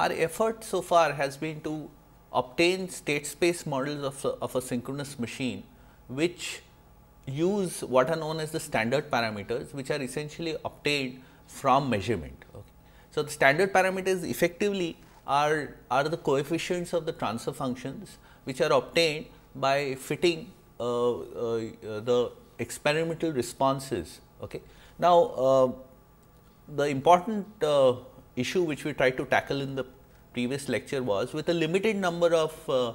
our effort so far has been to obtain state space models of a, of a synchronous machine, which use what are known as the standard parameters, which are essentially obtained from measurement. Okay. So, the standard parameters effectively are, are the coefficients of the transfer functions, which are obtained by fitting uh, uh, the experimental responses. Okay. Now, uh, the important uh, issue which we tried to tackle in the previous lecture was with a limited number of uh,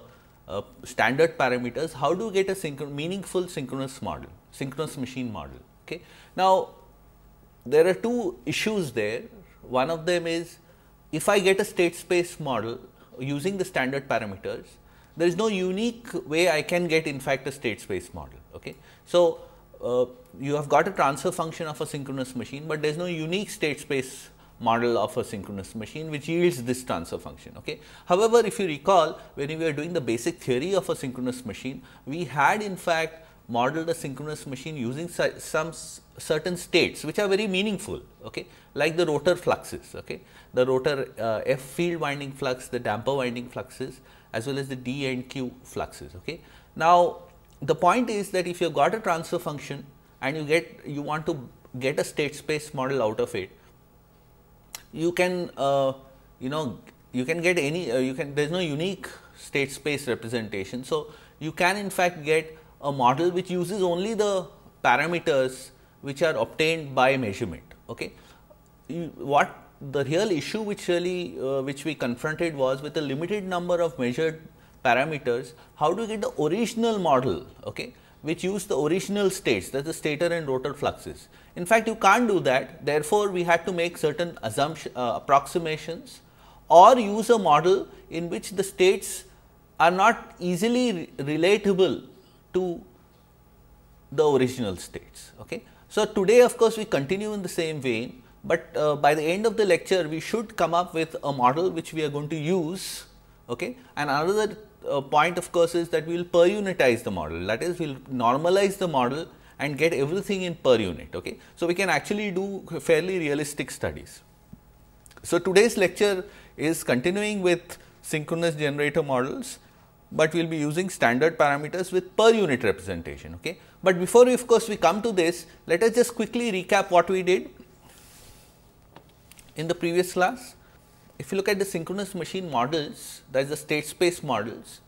uh, standard parameters, how do we get a synchron meaningful synchronous model, synchronous machine model. Okay. Now, there are two issues there. One of them is if I get a state space model using the standard parameters, there is no unique way I can get in fact a state space model. Okay. So, uh, you have got a transfer function of a synchronous machine, but there is no unique state space model of a synchronous machine which yields this transfer function. Okay. However, if you recall when we were doing the basic theory of a synchronous machine, we had in fact modeled a synchronous machine using some certain states which are very meaningful okay, like the rotor fluxes, okay, the rotor uh, F field winding flux, the damper winding fluxes as well as the D and Q fluxes. Okay. Now, the point is that if you have got a transfer function and you get you want to get a state space model out of it, you can uh, you know you can get any uh, you can there is no unique state space representation. So, you can in fact get a model which uses only the parameters which are obtained by measurement. Okay. You, what the real issue which really uh, which we confronted was with a limited number of measured parameters, how do we get the original model okay, which use the original states that is the stator and rotor fluxes. In fact, you can't do that therefore, we had to make certain assumption uh, approximations or use a model in which the states are not easily re relatable to the original states. Okay. So, today of course, we continue in the same vein, but uh, by the end of the lecture we should come up with a model which we are going to use okay. and another uh, point of course is that we will per unitize the model that is we will normalize the model and get everything in per unit. Okay. So, we can actually do fairly realistic studies. So, today's lecture is continuing with synchronous generator models, but we will be using standard parameters with per unit representation. Okay. But before we of course, we come to this, let us just quickly recap what we did in the previous class. If you look at the synchronous machine models that is the state space models,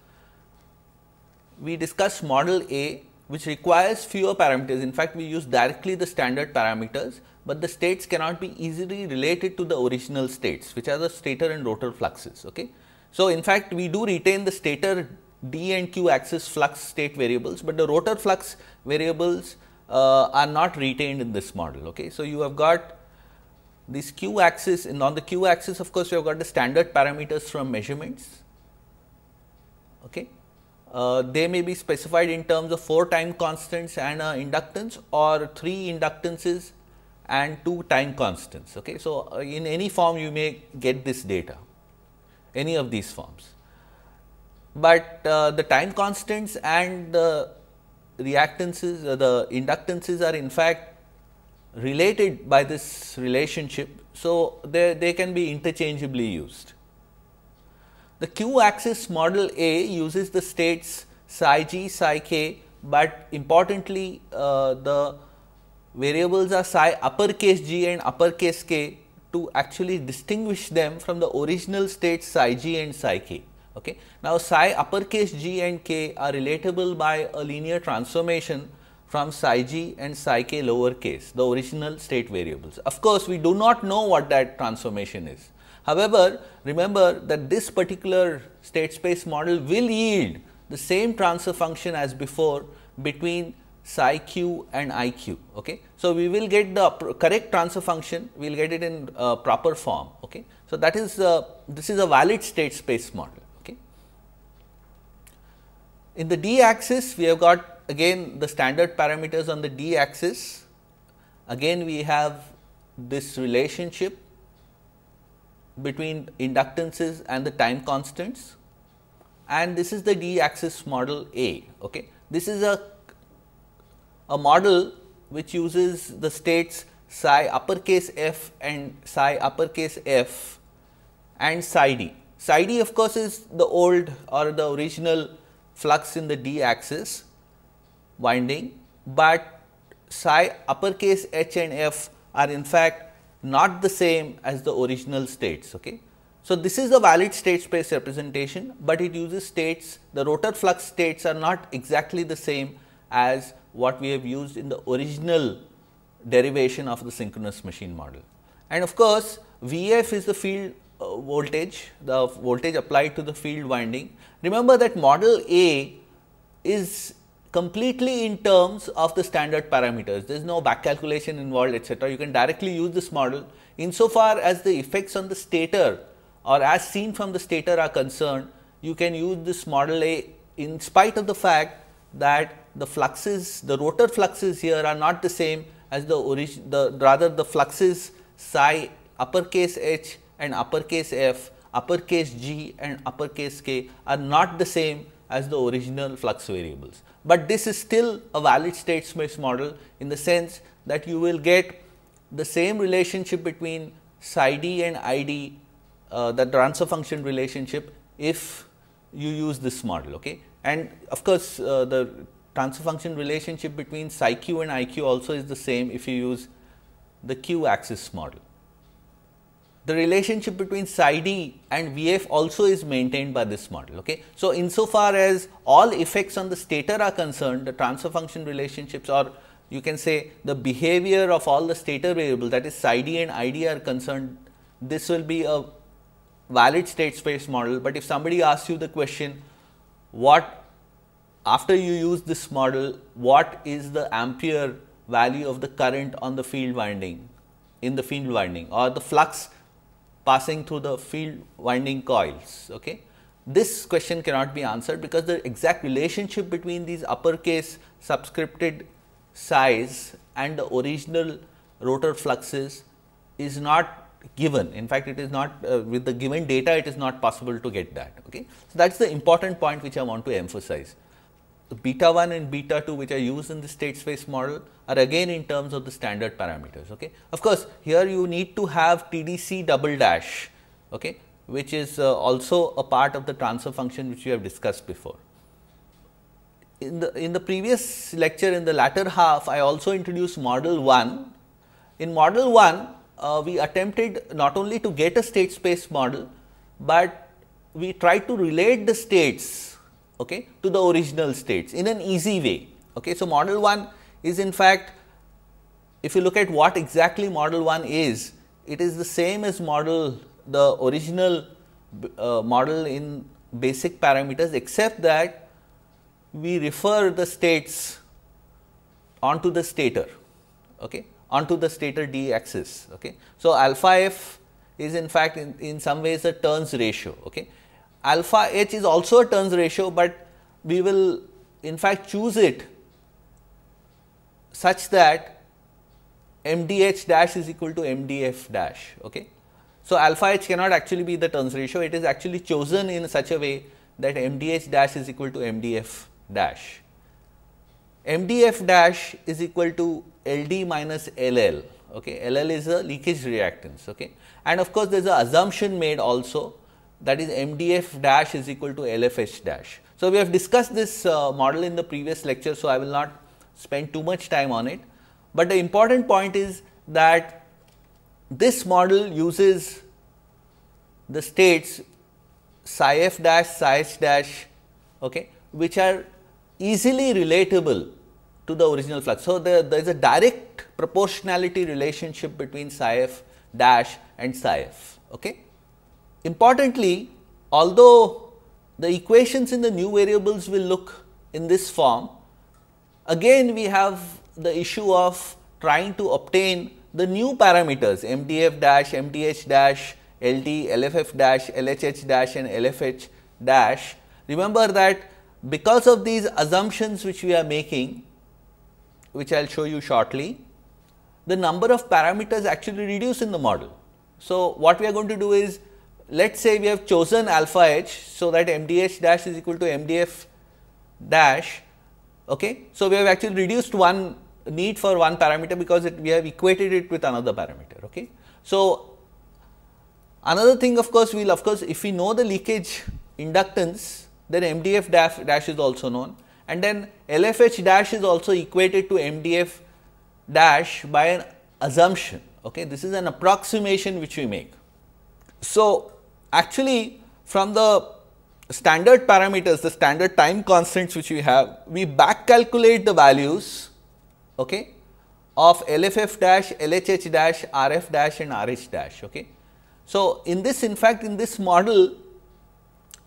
we discussed model A which requires fewer parameters. In fact, we use directly the standard parameters, but the states cannot be easily related to the original states which are the stator and rotor fluxes. Okay. So, in fact, we do retain the stator D and Q axis flux state variables, but the rotor flux variables uh, are not retained in this model. Okay. So, you have got this q axis and on the q axis of course, you have got the standard parameters from measurements. Okay. Uh, they may be specified in terms of 4 time constants and uh, inductance or 3 inductances and 2 time constants. Okay. So, uh, in any form you may get this data, any of these forms. But uh, the time constants and the reactances, uh, the inductances are in fact related by this relationship. So, they, they can be interchangeably used. The q axis model A uses the states psi g, psi k, but importantly uh, the variables are psi uppercase g and uppercase k to actually distinguish them from the original states psi g and psi k. Okay. Now, psi uppercase g and k are relatable by a linear transformation from psi g and psi k lowercase, the original state variables. Of course, we do not know what that transformation is. However, remember that this particular state space model will yield the same transfer function as before between psi q and i q. Okay. So, we will get the correct transfer function, we will get it in uh, proper form. Okay. So, that is uh, this is a valid state space model. Okay. In the d axis, we have got again the standard parameters on the d axis, again we have this relationship between inductances and the time constants and this is the d axis model A. Okay. This is a, a model which uses the states psi uppercase f and psi uppercase f and psi d. Psi d of course, is the old or the original flux in the d axis winding, but psi uppercase h and f are in fact not the same as the original states. Okay. So, this is a valid state space representation, but it uses states the rotor flux states are not exactly the same as what we have used in the original derivation of the synchronous machine model. And of course, Vf is the field uh, voltage, the voltage applied to the field winding. Remember that model A is completely in terms of the standard parameters. There is no back calculation involved etc. You can directly use this model insofar as the effects on the stator or as seen from the stator are concerned, you can use this model A in spite of the fact that the fluxes, the rotor fluxes here are not the same as the origin, the rather the fluxes psi uppercase h and uppercase f, uppercase g and uppercase k are not the same as the original flux variables. But this is still a valid state space model in the sense that you will get the same relationship between psi d and i d uh, the transfer function relationship if you use this model. Okay? And of course, uh, the transfer function relationship between psi q and i q also is the same if you use the q axis model the relationship between psi d and Vf also is maintained by this model. Okay? So, insofar as all effects on the stator are concerned, the transfer function relationships or you can say the behavior of all the stator variables that is psi d and id are concerned, this will be a valid state space model. But if somebody asks you the question, what after you use this model, what is the ampere value of the current on the field winding in the field winding or the flux passing through the field winding coils. Okay. This question cannot be answered because the exact relationship between these uppercase subscripted psis and the original rotor fluxes is not given. In fact, it is not uh, with the given data it is not possible to get that. Okay. So, that is the important point which I want to emphasize the beta 1 and beta 2 which are used in the state space model are again in terms of the standard parameters. Okay. Of course, here you need to have TDC double dash okay, which is uh, also a part of the transfer function which we have discussed before. In the, in the previous lecture in the latter half I also introduced model 1. In model 1 uh, we attempted not only to get a state space model, but we tried to relate the states okay, to the original states in an easy way. Okay. So, model 1 is in fact, if you look at what exactly model 1 is, it is the same as model the original uh, model in basic parameters except that we refer the states onto the stator okay onto the stator d axis okay so alpha f is in fact in, in some ways a turns ratio okay alpha h is also a turns ratio, but we will in fact choose it such that mdh dash is equal to mdf dash. Okay. So, alpha h cannot actually be the turns ratio, it is actually chosen in such a way that mdh dash is equal to mdf dash. mdf dash is equal to LD minus LL. Okay. LL is a leakage reactance. Okay. And of course, there is a assumption made also that is MDF dash is equal to LFH dash. So, we have discussed this uh, model in the previous lecture. So, I will not spend too much time on it, but the important point is that this model uses the states psi f dash psi h dash okay, which are easily relatable to the original flux. So, there, there is a direct proportionality relationship between psi f dash and psi f. Okay. Importantly, although the equations in the new variables will look in this form, again we have the issue of trying to obtain the new parameters MDF dash, MDH dash, LD, LFF dash, LHH dash and LFH dash. Remember that because of these assumptions which we are making, which I will show you shortly, the number of parameters actually reduce in the model. So, what we are going to do is let us say we have chosen alpha h, so that MDH dash is equal to MDF dash. Okay. So, we have actually reduced one need for one parameter because it, we have equated it with another parameter. Okay. So, Another thing of course, we will of course, if we know the leakage inductance then MDF dash, dash is also known and then LFH dash is also equated to MDF dash by an assumption. Okay. This is an approximation which we make. So, actually from the standard parameters, the standard time constants which we have, we back calculate the values okay, of LFF dash, LHH dash, RF dash and RH dash. Okay. So, in this in fact, in this model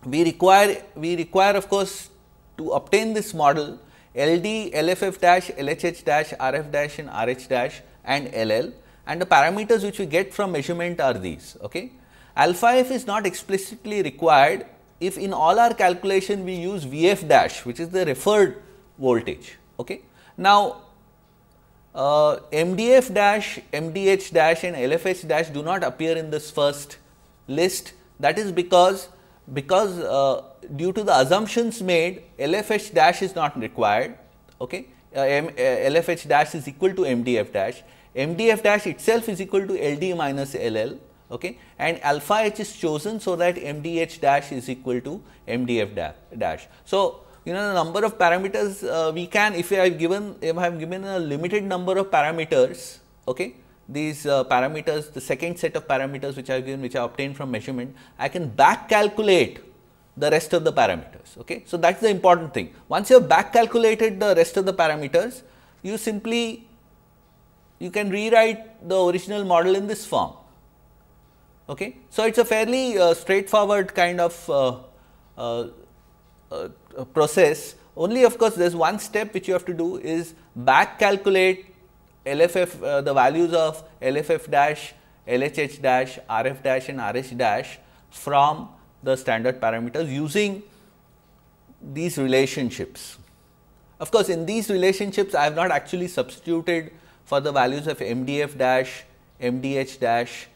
we require we require of course to obtain this model LD, LFF dash, LHH dash, RF dash and RH dash and LL and the parameters which we get from measurement are these. Okay. Alpha f is not explicitly required if in all our calculation we use Vf dash which is the referred voltage. Okay. Now, uh, MDF dash, MDH dash and LFH dash do not appear in this first list that is because because uh, due to the assumptions made LFH dash is not required okay uh, M, uh, LFH dash is equal to MDF dash MDF dash itself is equal to LD minus LL okay and alpha h is chosen so that MDH dash is equal to MDF da dash. So, you know the number of parameters uh, we can if I have given if I have given a limited number of parameters okay these uh, parameters the second set of parameters which I have given which I obtained from measurement I can back calculate the rest of the parameters okay. So, that is the important thing once you have back calculated the rest of the parameters you simply you can rewrite the original model in this form Okay. So, it is a fairly uh, straightforward kind of uh, uh, uh, process only of course, there is one step which you have to do is back calculate LFF uh, the values of LFF dash, LHH dash, RF dash and RH dash from the standard parameters using these relationships. Of course, in these relationships I have not actually substituted for the values of MDF dash, MDH dash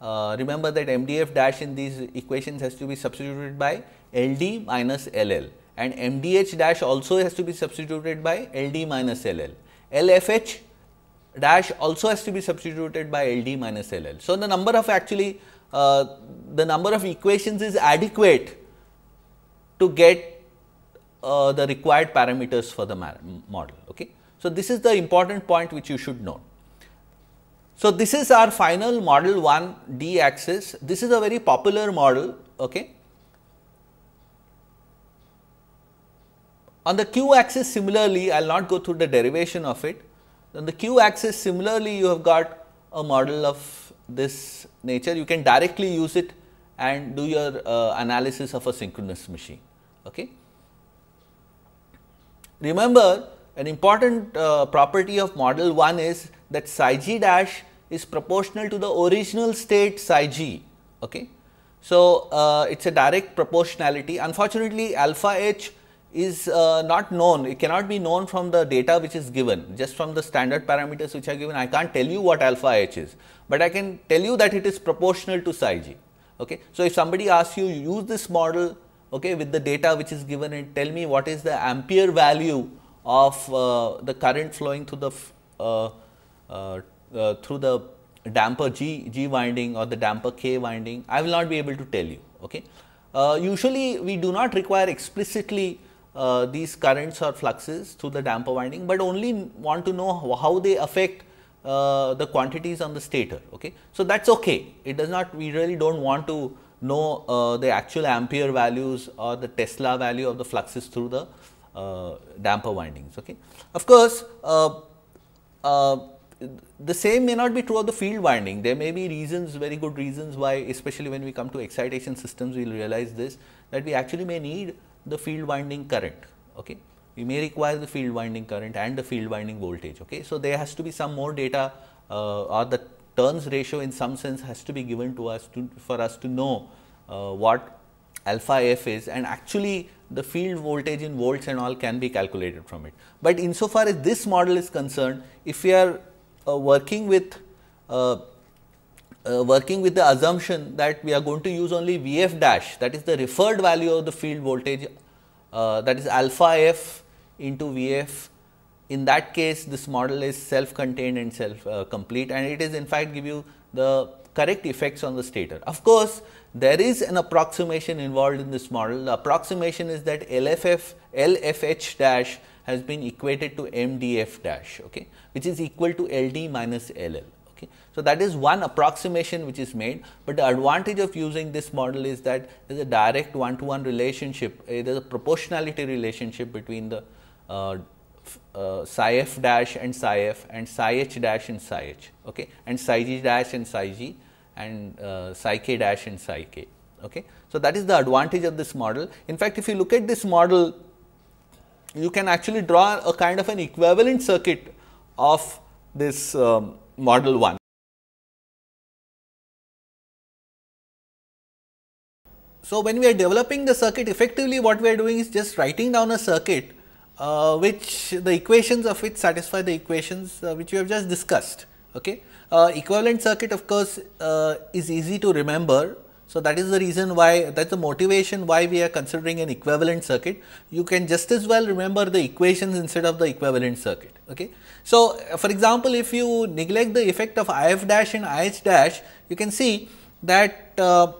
uh, remember that MDF dash in these equations has to be substituted by LD minus LL and MDH dash also has to be substituted by LD minus LL. LFH dash also has to be substituted by LD minus LL. So, the number of actually uh, the number of equations is adequate to get uh, the required parameters for the model. Okay. So, this is the important point which you should know. So, this is our final model 1 d axis. This is a very popular model. Okay. On the q axis similarly, I will not go through the derivation of it. On the q axis similarly, you have got a model of this nature. You can directly use it and do your uh, analysis of a synchronous machine. Okay. Remember an important uh, property of model 1 is that psi g dash is proportional to the original state psi g. Okay. So, uh, it is a direct proportionality. Unfortunately, alpha h is uh, not known, it cannot be known from the data which is given, just from the standard parameters which are given. I can't tell you what alpha h is, but I can tell you that it is proportional to psi g. Okay. So, if somebody asks you use this model okay, with the data which is given and tell me what is the ampere value of uh, the current flowing through the uh, uh, through the damper G, G winding or the damper K winding, I will not be able to tell you. Okay. Uh, usually, we do not require explicitly uh, these currents or fluxes through the damper winding, but only want to know how they affect uh, the quantities on the stator. Okay. So, that is okay. It does not, we really do not want to know the actual ampere values or the Tesla value of the fluxes through the damper windings. Okay. Of course, the same may not be true of the field winding. There may be reasons, very good reasons why, especially when we come to excitation systems, we will realize this that we actually may need the field winding current. Okay. We may require the field winding current and the field winding voltage. Okay. So, there has to be some more data uh, or the turns ratio in some sense has to be given to us to, for us to know uh, what alpha f is and actually the field voltage in volts and all can be calculated from it. But insofar as this model is concerned, if we are uh, working with uh, uh, working with the assumption that we are going to use only Vf dash that is the referred value of the field voltage that is alpha f into Vf in that case this model is self contained and self uh, complete and it is in fact give you the correct effects on the stator. Of course, there is an approximation involved in this model. The approximation is that LFF, LFH dash has been equated to MDF dash, okay, which is equal to LD minus LL. Okay. So, that is one approximation which is made, but the advantage of using this model is that there is a direct one to one relationship, uh, there is a proportionality relationship between the uh, uh, psi f dash and psi f and psi h dash and psi h okay, and psi g dash and psi g and uh, psi k dash and psi k. Okay. So, that is the advantage of this model. In fact, if you look at this model, you can actually draw a kind of an equivalent circuit of this um, model 1. So, when we are developing the circuit effectively what we are doing is just writing down a circuit uh, which the equations of which satisfy the equations uh, which we have just discussed. Okay. Uh, equivalent circuit of course, uh, is easy to remember. So, that is the reason why that is the motivation why we are considering an equivalent circuit. You can just as well remember the equations instead of the equivalent circuit. Okay. So, for example, if you neglect the effect of I f dash and I h dash, you can see that uh,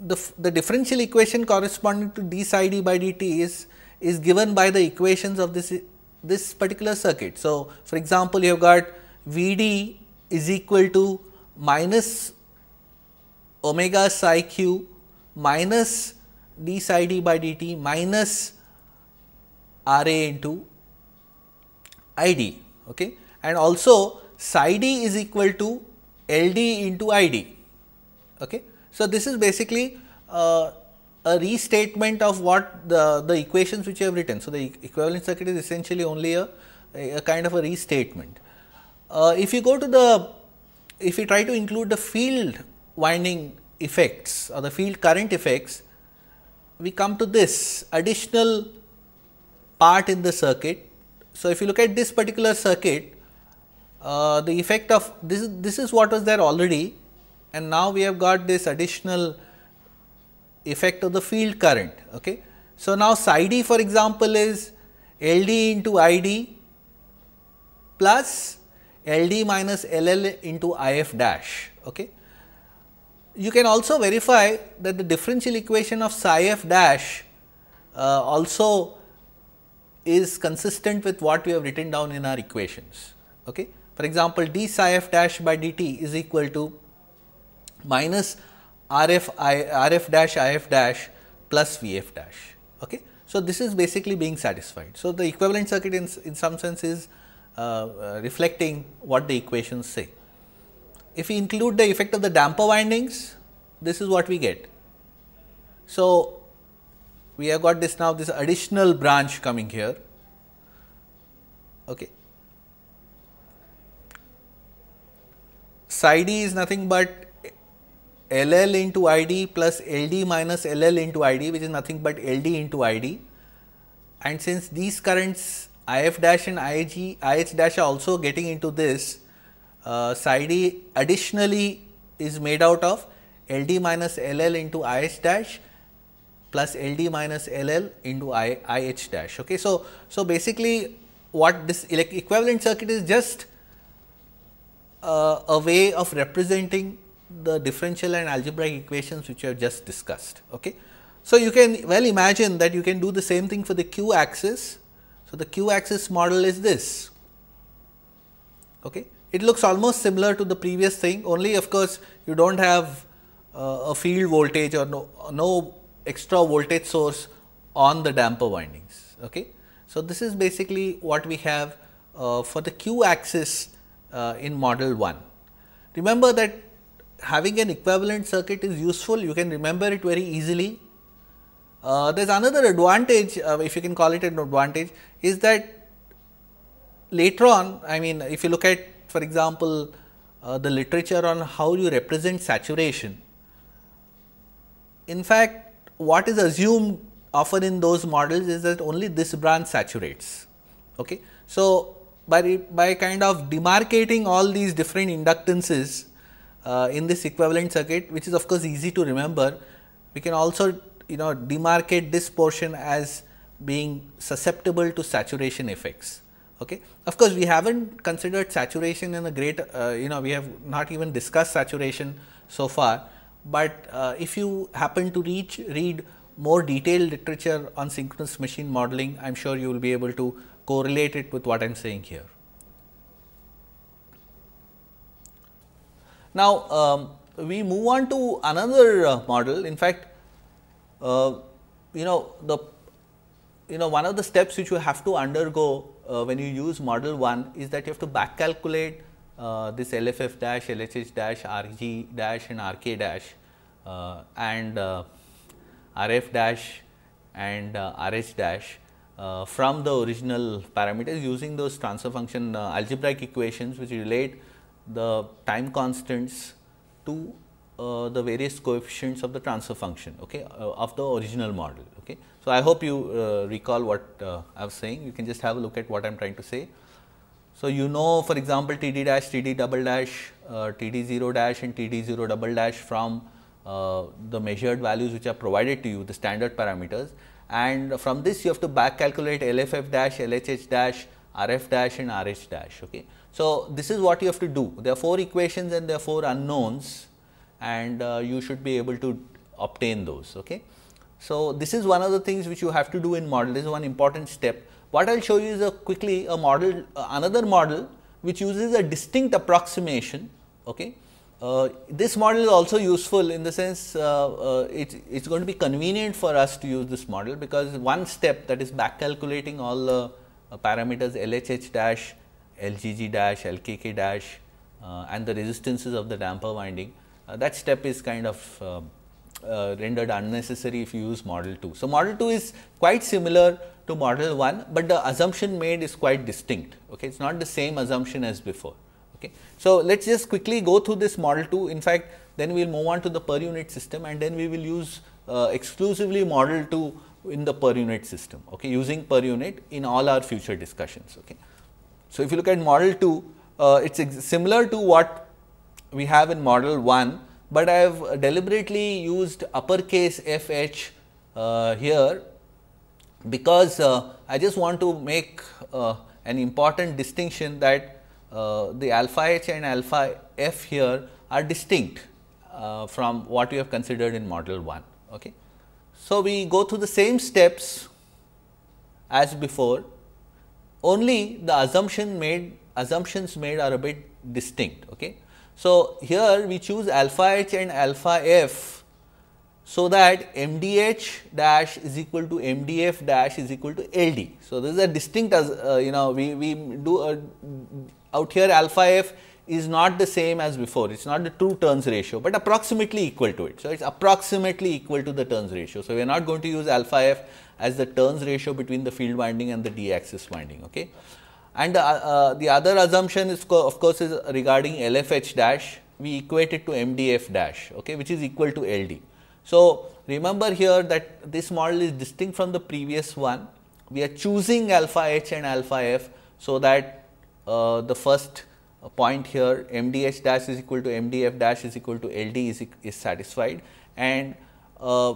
the, the differential equation corresponding to d psi d by dt is is given by the equations of this this particular circuit. So, for example, you have got V d is equal to minus omega psi q minus d psi d by dt minus R a into I d okay. and also psi d is equal to L d into I d. Okay. So, this is basically uh, a restatement of what the, the equations which you have written. So, the equivalent circuit is essentially only a, a kind of a restatement. Uh, if you go to the, if you try to include the field winding effects or the field current effects, we come to this additional part in the circuit. So, if you look at this particular circuit, uh, the effect of this, this is what was there already and now we have got this additional effect of the field current. Okay. So, now psi d for example, is L d into I d plus L d minus L L into I f dash. Okay. You can also verify that the differential equation of psi f dash uh, also is consistent with what we have written down in our equations. Okay. For example, d psi f dash by dt is equal to minus RF, I, RF dash IF dash plus VF dash. Okay. So, this is basically being satisfied. So, the equivalent circuit in, in some sense is uh, uh, reflecting what the equations say. If we include the effect of the damper windings, this is what we get. So, we have got this now this additional branch coming here. Okay. Psi d is nothing but L L into I D plus L D minus L L into I D which is nothing but L D into I D and since these currents I f dash and IG, IH dash are also getting into this uh, psi additionally is made out of L d minus L L into I h dash plus L d minus L L into I, I h dash. Okay. So, so basically what this equivalent circuit is just uh, a way of representing the differential and algebraic equations which you have just discussed. Okay. So, you can well imagine that you can do the same thing for the q axis. So, the q axis model is this. Okay. It looks almost similar to the previous thing only of course, you do not have uh, a field voltage or no, no extra voltage source on the damper windings. Okay. So, this is basically what we have uh, for the q axis uh, in model 1. Remember that having an equivalent circuit is useful, you can remember it very easily. Uh, there is another advantage, uh, if you can call it an advantage, is that later on, I mean, if you look at for example, uh, the literature on how you represent saturation. In fact, what is assumed often in those models is that only this branch saturates. Okay. So, by, by kind of demarcating all these different inductances, uh, in this equivalent circuit which is of course easy to remember. We can also you know demarcate this portion as being susceptible to saturation effects. Okay. Of course, we have not considered saturation in a great, uh, you know, we have not even discussed saturation so far, but uh, if you happen to reach read more detailed literature on synchronous machine modeling, I am sure you will be able to correlate it with what I am saying here. Now, um, we move on to another uh, model. In fact, uh, you know the you know one of the steps which you have to undergo uh, when you use model 1 is that you have to back calculate uh, this LFF dash, LHH dash, RG dash and RK dash uh, and uh, RF dash and RH dash from the original parameters using those transfer function algebraic equations which relate the time constants to uh, the various coefficients of the transfer function okay, uh, of the original model. Okay. So, I hope you uh, recall what uh, I was saying, you can just have a look at what I am trying to say. So, you know for example, T d dash, T d double dash, uh, T d 0 dash and T d 0 double dash from uh, the measured values which are provided to you, the standard parameters and from this you have to back calculate LFF dash, LHH dash, RF dash and RH dash. Okay. So, this is what you have to do. There are 4 equations and there are 4 unknowns and uh, you should be able to obtain those. Okay. So, this is one of the things which you have to do in model. This is one important step. What I will show you is a quickly a model, uh, another model which uses a distinct approximation. Okay. Uh, this model is also useful in the sense uh, uh, it is going to be convenient for us to use this model because one step that is back calculating all the uh, parameters LHH dash LGG dash, LKK dash uh, and the resistances of the damper winding, that step is kind of uh, rendered unnecessary if you use model 2. So, model 2 is quite similar to model 1, but the assumption made is quite distinct. Okay. It is not the same assumption as before. Okay. So, let us just quickly go through this model 2. In fact, then we will move on to the per unit system and then we will use uh, exclusively model 2 in the per unit system, okay, using per unit in all our future discussions. Okay. So, if you look at model 2, uh, it is similar to what we have in model 1, but I have deliberately used uppercase F H uh, here because uh, I just want to make uh, an important distinction that uh, the alpha H and alpha F here are distinct uh, from what we have considered in model 1. Okay. So, we go through the same steps as before only the assumption made assumptions made are a bit distinct. Okay. So, here we choose alpha h and alpha f so that MDH dash is equal to MDF dash is equal to LD. So, this is a distinct as uh, you know we, we do a, out here alpha f is not the same as before, it is not the true turns ratio, but approximately equal to it. So, it is approximately equal to the turns ratio. So, we are not going to use alpha f as the turns ratio between the field winding and the d axis winding. Okay. And uh, uh, the other assumption is co of course, is regarding LFH dash, we equate it to MDF dash, okay, which is equal to LD. So, remember here that this model is distinct from the previous one, we are choosing alpha h and alpha f, so that uh, the first point here MDH dash is equal to MDF dash is equal to LD is, is satisfied and uh,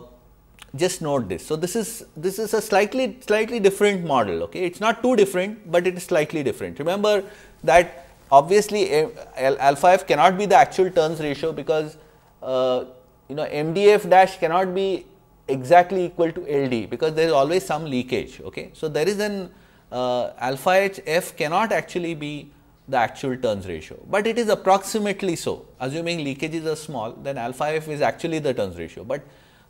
just note this. So, this is this is a slightly slightly different model okay it is not too different, but it is slightly different. Remember that obviously alpha f cannot be the actual turns ratio because uh, you know MDF dash cannot be exactly equal to LD because there is always some leakage. Okay. So, there is an uh, alpha h f cannot actually be the actual turns ratio, but it is approximately so assuming leakages are small then alpha f is actually the turns ratio, but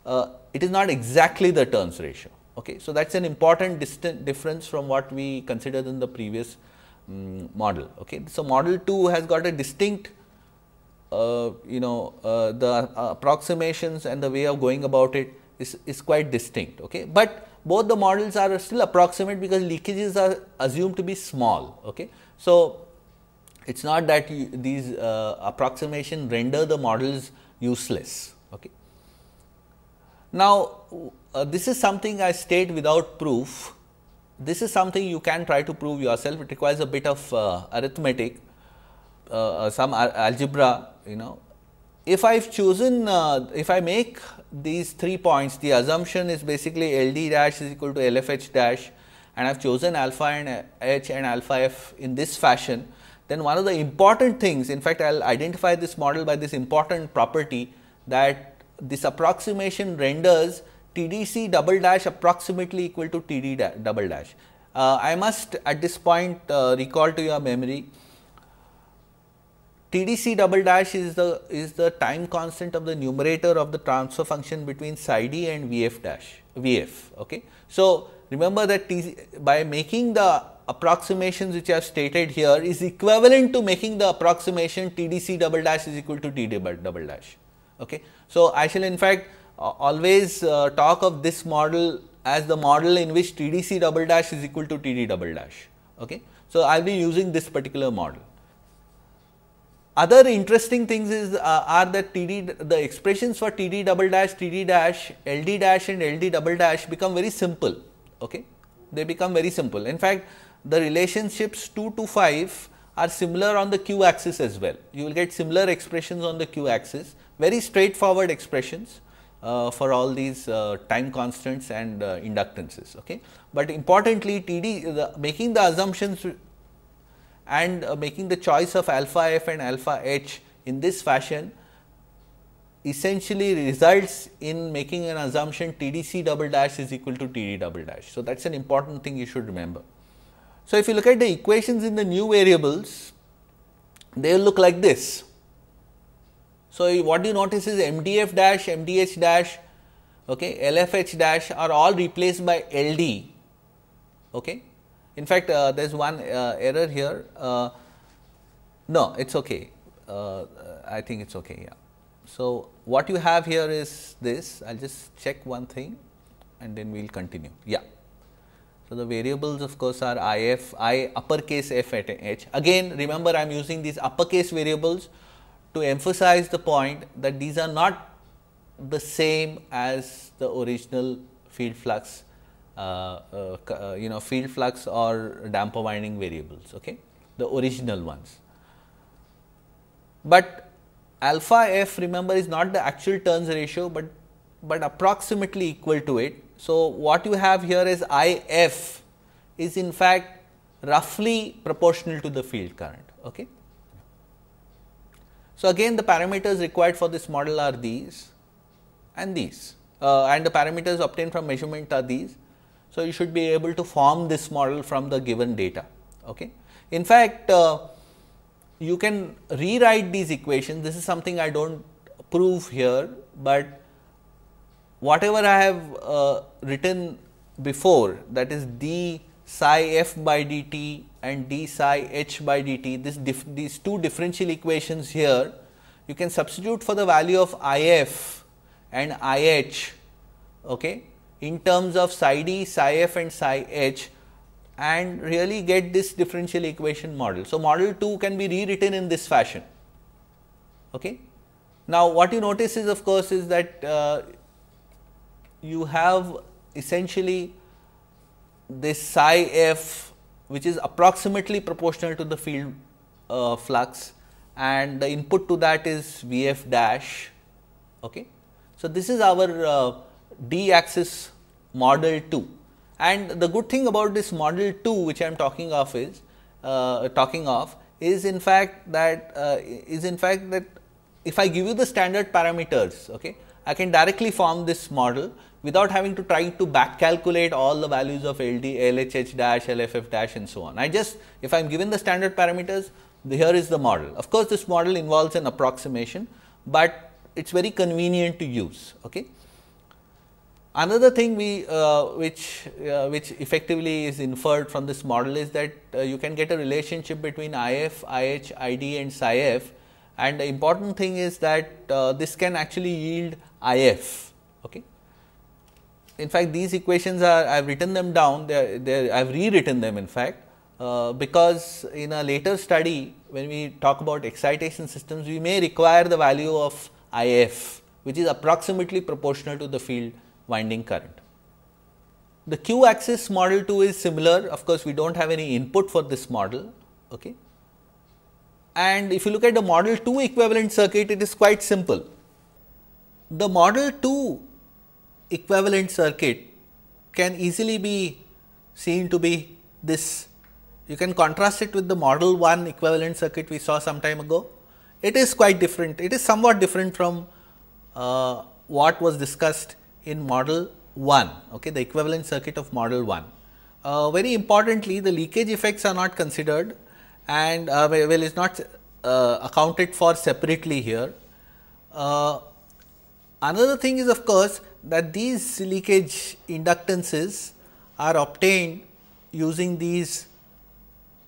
uh, it is not exactly the turns ratio. Okay. So, that is an important difference from what we considered in the previous um, model. Okay. So, model 2 has got a distinct uh, you know uh, the approximations and the way of going about it is, is quite distinct. Okay. But both the models are still approximate because leakages are assumed to be small. Okay. So, it is not that you, these uh, approximation render the models useless. Okay. Now, uh, this is something I state without proof. This is something you can try to prove yourself. It requires a bit of uh, arithmetic, uh, uh some algebra, you know. If I have chosen, uh, if I make these three points, the assumption is basically LD dash is equal to LFH dash and I have chosen alpha and h and alpha f in this fashion, then one of the important things, in fact, I will identify this model by this important property that this approximation renders TDC double dash approximately equal to TD double dash. Uh, I must at this point uh, recall to your memory TDC double dash is the is the time constant of the numerator of the transfer function between psi d and Vf dash Vf. Okay. So, remember that by making the approximations which I have stated here is equivalent to making the approximation TDC double dash is equal to T double dash. Okay. So, I shall in fact uh, always uh, talk of this model as the model in which TDC double dash is equal to TD double dash. Okay. So, I will be using this particular model. Other interesting things is uh, are that TD the expressions for TD double dash, TD dash, LD dash and LD double dash become very simple. Okay. They become very simple. In fact, the relationships 2 to 5 are similar on the q axis as well. You will get similar expressions on the q axis, very straightforward expressions uh, for all these uh, time constants and uh, inductances. Okay. But importantly, TD making the assumptions and uh, making the choice of alpha f and alpha h in this fashion essentially results in making an assumption TDC double dash is equal to TD double dash. So, that is an important thing you should remember. So, if you look at the equations in the new variables, they will look like this. So, what you notice is MDF dash, MDH dash, okay, LFH dash are all replaced by LD. Okay. In fact, uh, there is one uh, error here. Uh, no, it is okay. Uh, I think it is okay. Yeah. So, what you have here is this. I will just check one thing and then we will continue. Yeah. So, the variables of course are if, i uppercase f at h. Again remember I am using these uppercase variables to emphasize the point that these are not the same as the original field flux uh, uh, uh, you know field flux or damper winding variables, okay, the original ones. But alpha f remember is not the actual turns ratio, but but approximately equal to it. So, what you have here is I f is in fact roughly proportional to the field current. Okay. So, again the parameters required for this model are these and these uh, and the parameters obtained from measurement are these so, you should be able to form this model from the given data. Okay. In fact, uh, you can rewrite these equations. This is something I do not prove here, but whatever I have uh, written before that is d psi f by dt and d psi h by dt, this these two differential equations here, you can substitute for the value of I f and I h okay, in terms of psi d, psi f and psi h and really get this differential equation model. So, model 2 can be rewritten in this fashion. Okay. Now, what you notice is of course, is that uh, you have essentially this psi f which is approximately proportional to the field uh, flux and the input to that is V f dash. Okay. So, this is our uh, d axis model 2 and the good thing about this model 2 which I am talking of is uh, talking of is in fact that uh, is in fact that if I give you the standard parameters okay, I can directly form this model without having to try to back calculate all the values of LD, LHH dash, LFF dash and so on. I just if I am given the standard parameters here is the model. Of course, this model involves an approximation, but it is very convenient to use. Okay. Another thing we uh, which uh, which effectively is inferred from this model is that uh, you can get a relationship between IF, IH, ID and psi f and the important thing is that uh, this can actually yield IF. Okay. In fact, these equations are I have written them down they I have rewritten them in fact uh, because in a later study when we talk about excitation systems we may require the value of IF which is approximately proportional to the field winding current. The q axis model 2 is similar of course, we do not have any input for this model. Okay. And if you look at the model 2 equivalent circuit it is quite simple. The model 2 equivalent circuit can easily be seen to be this. You can contrast it with the model 1 equivalent circuit we saw some time ago. It is quite different. It is somewhat different from uh, what was discussed in model 1, okay, the equivalent circuit of model 1. Uh, very importantly, the leakage effects are not considered and uh, well, is not uh, accounted for separately here. Uh, another thing is of course, that these leakage inductances are obtained using these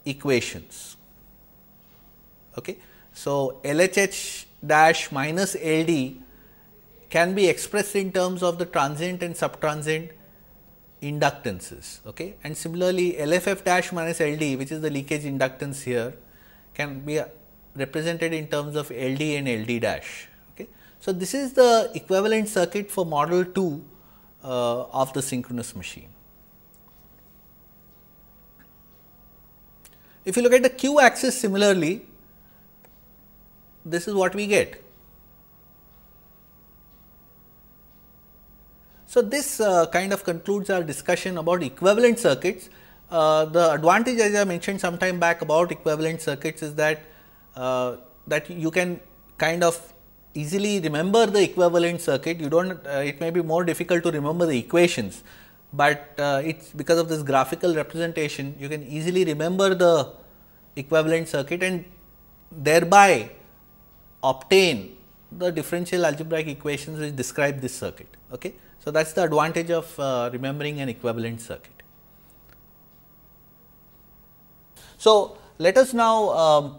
equations. Okay. So, LHH dash minus LD can be expressed in terms of the transient and subtransient inductances. Okay. And similarly, LFF dash minus LD which is the leakage inductance here can be represented in terms of LD and LD dash. So, this is the equivalent circuit for model 2 uh, of the synchronous machine. If you look at the q axis similarly, this is what we get. So, this uh, kind of concludes our discussion about equivalent circuits. Uh, the advantage as I mentioned some time back about equivalent circuits is that uh, that you can kind of easily remember the equivalent circuit. You do not, uh, it may be more difficult to remember the equations, but uh, it's because of this graphical representation you can easily remember the equivalent circuit and thereby obtain the differential algebraic equations which describe this circuit. Okay. So, that is the advantage of uh, remembering an equivalent circuit. So, let us now um,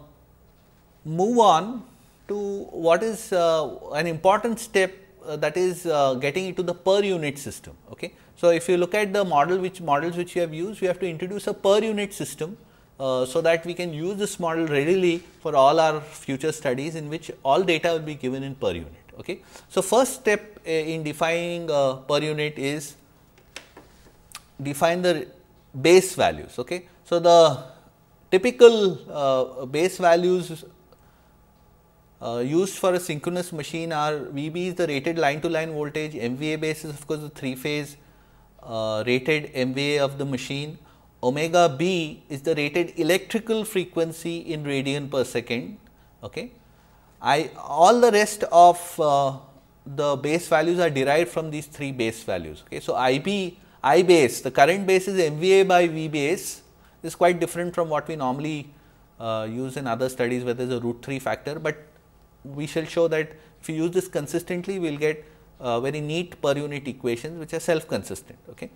move on to what is uh, an important step uh, that is uh, getting into the per unit system. Okay. So, if you look at the model which models which we have used, we have to introduce a per unit system uh, so that we can use this model readily for all our future studies in which all data will be given in per unit. Okay. So, first step in defining uh, per unit is define the base values. Okay. So, the typical base values uh, used for a synchronous machine are VB is the rated line to line voltage, MVA base is of course, the 3 phase uh, rated MVA of the machine, omega b is the rated electrical frequency in radian per second. Okay. I all the rest of uh, the base values are derived from these three base values. Okay. So, IB I base the current base is MVA by V base is quite different from what we normally uh, use in other studies where there is a root 3 factor, but we shall show that if you use this consistently we will get uh, very neat per unit equations which are self consistent. Okay.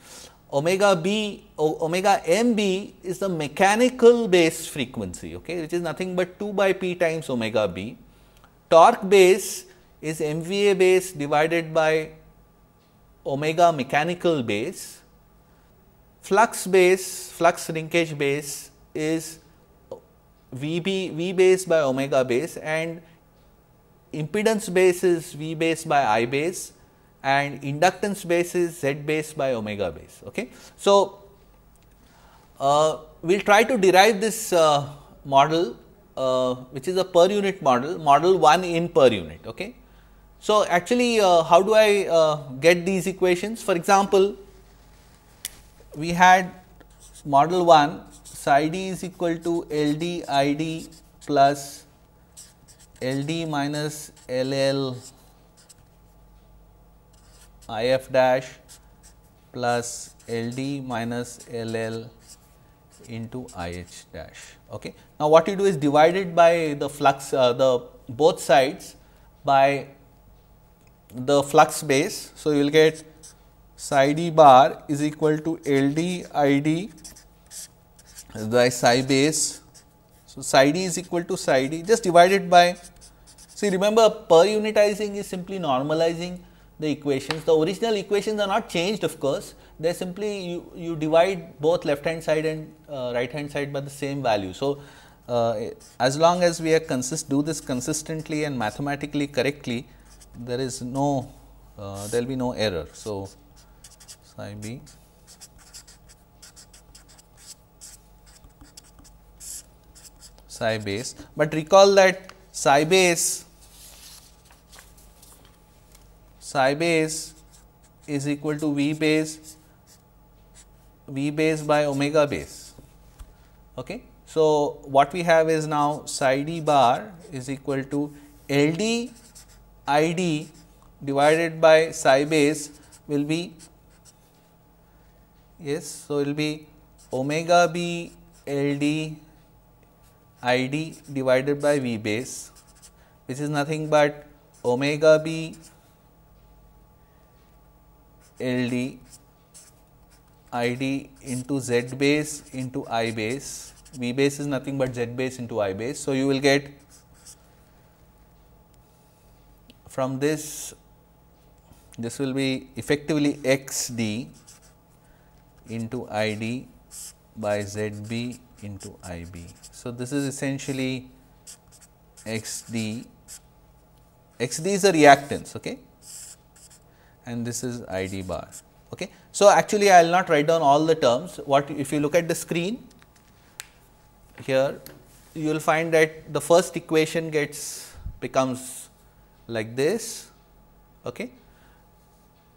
Omega b omega m b is the mechanical base frequency okay, which is nothing but 2 by p times omega b torque base is MVA base divided by omega mechanical base. Flux base, flux linkage base is VB, V base by omega base and impedance base is V base by I base and inductance base is Z base by omega base. Okay. So, uh, we will try to derive this uh, model uh, which is a per unit model, model 1 in per unit. Okay. So, actually uh, how do I uh, get these equations? For example, we had model 1 psi d is equal to L d I d plus L d minus L L I f dash plus L d minus L L into I h dash. Okay. Now, what you do is divided by the flux uh, the both sides by the flux base. So, you will get psi d bar is equal to L d I d by psi base. So, psi d is equal to psi d just divided by see remember per unitizing is simply normalizing the equations. The original equations are not changed of course, they simply you, you divide both left hand side and uh, right hand side by the same value. So, uh, as long as we are consist do this consistently and mathematically correctly, there is no uh, there will be no error. So, psi b psi base, but recall that psi base psi base is equal to V base V base by omega base. Okay. So, what we have is now psi d bar is equal to L d I d divided by psi base will be yes. So, it will be omega b L d I d divided by V base which is nothing but omega b L d I d into Z base into I base V base is nothing but Z base into I base. So, you will get from this this will be effectively x d into I d by Z b into I b. So, this is essentially x d, x d is a reactance okay? and this is I d bar. Okay. So, actually I will not write down all the terms, what if you look at the screen here you will find that the first equation gets becomes like this. Okay.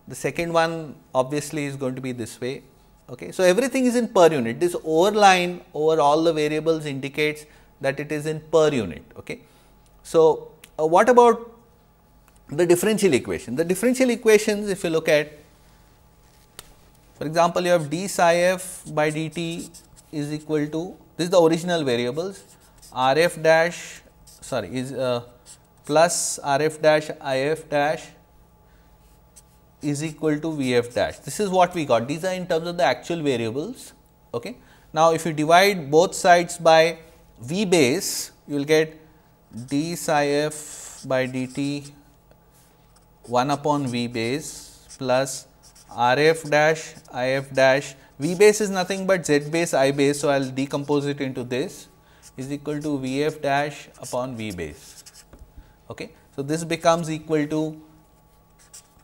The second one obviously is going to be this way. Okay. So, everything is in per unit. This overline over all the variables indicates that it is in per unit. Okay. So, uh, what about the differential equation? The differential equations if you look at for example, you have d psi f by dt is equal to this is the original variables r f dash sorry is uh, plus r f dash i f dash is equal to v f dash. This is what we got these are in terms of the actual variables. Okay. Now, if you divide both sides by v base you will get d psi f by dt 1 upon v base plus r f dash i f dash V base is nothing but Z base I base. So, I will decompose it into this is equal to V f dash upon V base. Okay. So, this becomes equal to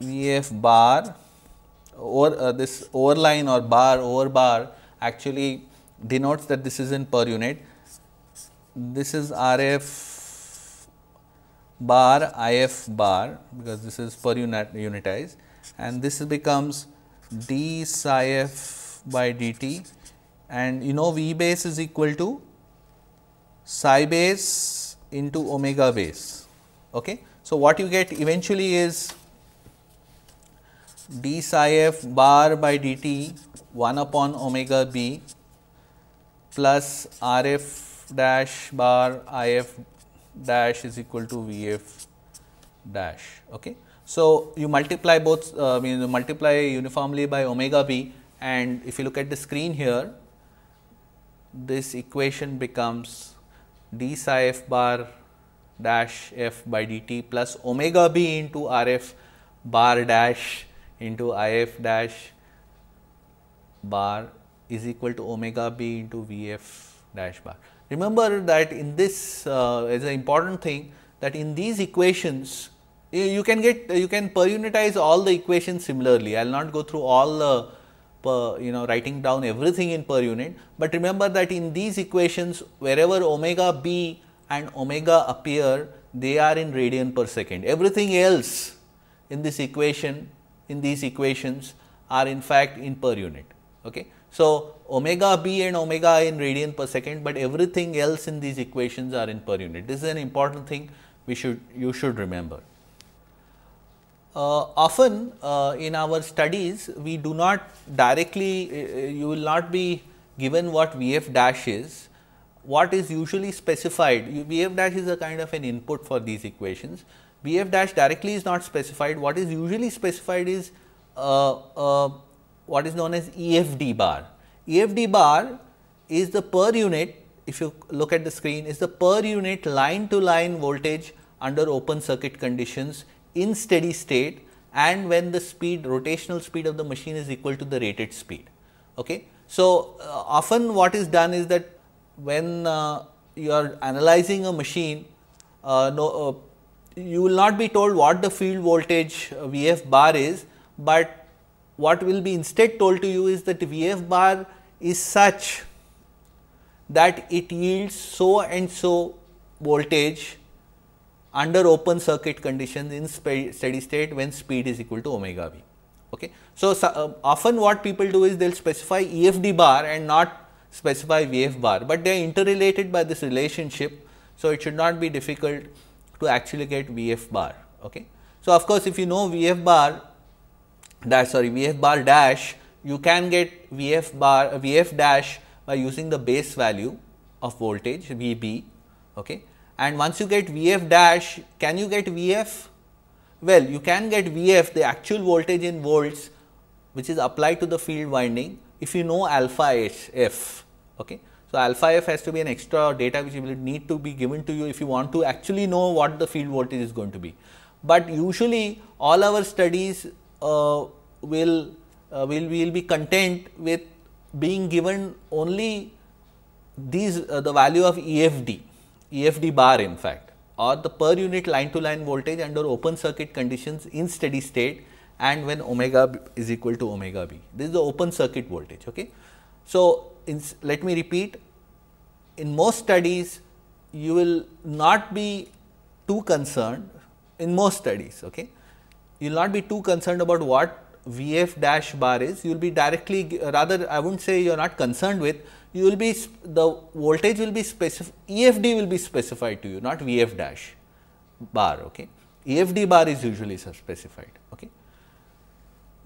V f bar or uh, this overline or bar over bar actually denotes that this is in per unit. This is R f bar I f bar because this is per unit unitized and this becomes d psi f by dt and you know V base is equal to psi base into omega base. Okay. So, what you get eventually is d psi f bar by dt 1 upon omega b plus r f dash bar i f dash is equal to v f dash. Okay. So, you multiply both uh, I mean you multiply uniformly by omega b and if you look at the screen here, this equation becomes d psi f bar dash f by dt plus omega b into r f bar dash into i f dash bar is equal to omega b into v f dash bar. Remember that in this uh, is an important thing that in these equations you can get you can per unitize all the equations similarly. I will not go through all the per, you know writing down everything in per unit, but remember that in these equations wherever omega b and omega appear they are in radian per second. Everything else in this equation in these equations are in fact in per unit. Okay. So, omega b and omega i in radian per second, but everything else in these equations are in per unit. This is an important thing we should you should remember. Uh, often uh, in our studies we do not directly uh, you will not be given what Vf dash is. What is usually specified Vf dash is a kind of an input for these equations. Vf dash directly is not specified what is usually specified is uh, uh, what is known as EFD bar. EFD bar is the per unit if you look at the screen is the per unit line to line voltage under open circuit conditions in steady state and when the speed rotational speed of the machine is equal to the rated speed. Okay. So, uh, often what is done is that when uh, you are analyzing a machine, uh, no, uh, you will not be told what the field voltage uh, Vf bar is, but what will be instead told to you is that Vf bar is such that it yields so and so voltage under open circuit conditions in steady state when speed is equal to omega b. Okay. So, uh, often what people do is they will specify EFD bar and not specify VF bar, but they are interrelated by this relationship. So, it should not be difficult to actually get VF bar. Okay. So, of course, if you know VF bar dash sorry VF bar dash, you can get VF bar VF dash by using the base value of voltage VB. Okay. And once you get Vf dash, can you get Vf? Well, you can get Vf the actual voltage in volts which is applied to the field winding if you know alpha h f. Okay. So, alpha f has to be an extra data which will need to be given to you if you want to actually know what the field voltage is going to be. But usually all our studies uh, will uh, will will be content with being given only these uh, the value of EFD EFD bar in fact or the per unit line to line voltage under open circuit conditions in steady state and when omega is equal to omega b. This is the open circuit voltage. Okay. So, let me repeat in most studies you will not be too concerned in most studies. Okay. You will not be too concerned about what Vf dash bar is, you will be directly rather I would not say you are not concerned with, you will be the voltage will be specific EFD will be specified to you not VF dash bar. Okay. EFD bar is usually specified. Okay.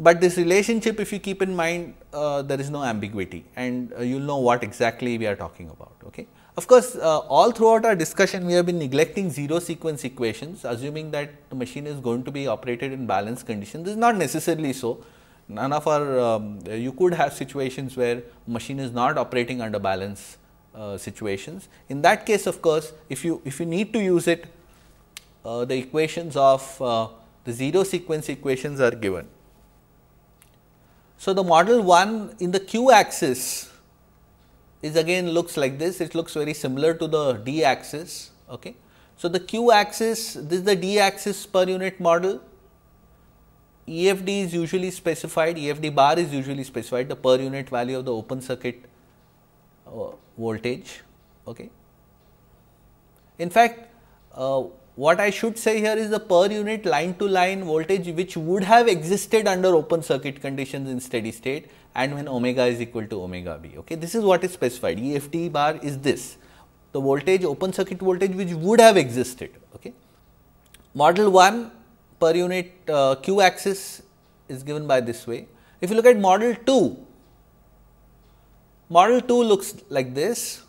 But this relationship if you keep in mind uh, there is no ambiguity and uh, you will know what exactly we are talking about. Okay. Of course, uh, all throughout our discussion we have been neglecting zero sequence equations assuming that the machine is going to be operated in balance conditions. This is not necessarily so. None of our, um, you could have situations where machine is not operating under balance uh, situations. In that case of course, if you, if you need to use it, uh, the equations of uh, the zero sequence equations are given. So, the model 1 in the q axis is again looks like this, it looks very similar to the d axis. Okay. So, the q axis, this is the d axis per unit model, EFD is usually specified, EFD bar is usually specified, the per unit value of the open circuit uh, voltage. Okay. In fact, uh, what I should say here is the per unit line to line voltage which would have existed under open circuit conditions in steady state and when omega is equal to omega b. Okay. This is what is specified EFD bar is this the voltage open circuit voltage which would have existed. Okay. Model 1 per unit uh, q axis is given by this way. If you look at model 2, model 2 looks like this.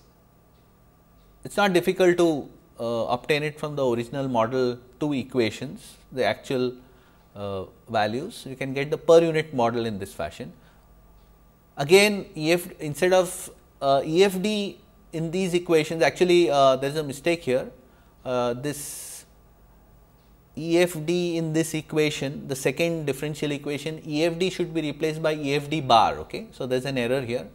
It is not difficult to uh, obtain it from the original model 2 equations, the actual uh, values. You can get the per unit model in this fashion. Again, EF, instead of uh, EFD in these equations, actually uh, there is a mistake here. Uh, this EFD in this equation, the second differential equation, EFD should be replaced by EFD bar. Okay. So, there is an error here.